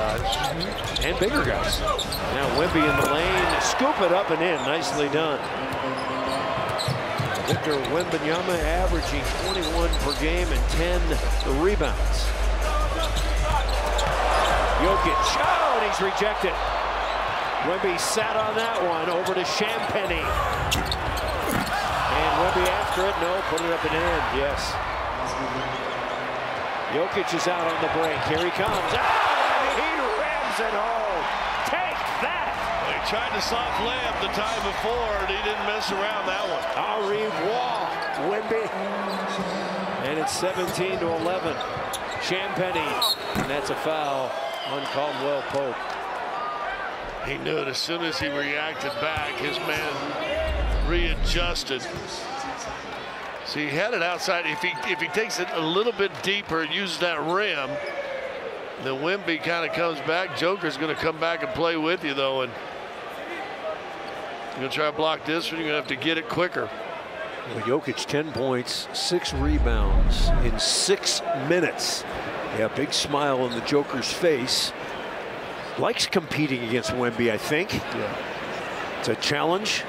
guys. And bigger guys. Now Wemby in the lane, scoop it up and in. Nicely done. Victor Wembanyama averaging 21 per game and 10 rebounds. Jokic, oh, and he's rejected. Wemby sat on that one, over to Champagnie. And Wemby after it, no, put it up and in, yes. Jokic is out on the break, here he comes. Ah, he rams it home. Take that. He tried to soft layup the time before, and he didn't mess around that one. Au revoir, Wemby. And it's 17 to 11. Champagnie, and that's a foul on Caldwell Pope. He knew it as soon as he reacted back, his man readjusted. See, he had it outside. If he if he takes it a little bit deeper and uses that rim, then Wemby kind of comes back. Joker's going to come back and play with you, though, and you're going to try to block this one. You're going to have to get it quicker. Well, Jokic 10 points, six rebounds in six minutes. Yeah, big smile on the Joker's face. Likes competing against Wemby, I think. Yeah. It's a challenge.